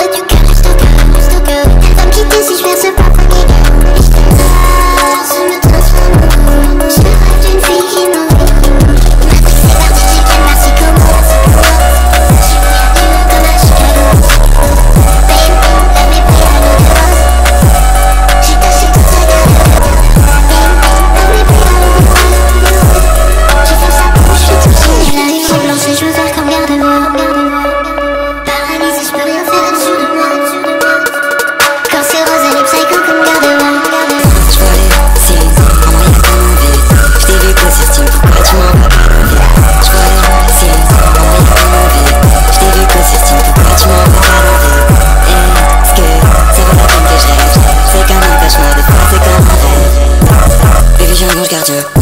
You Regardeur.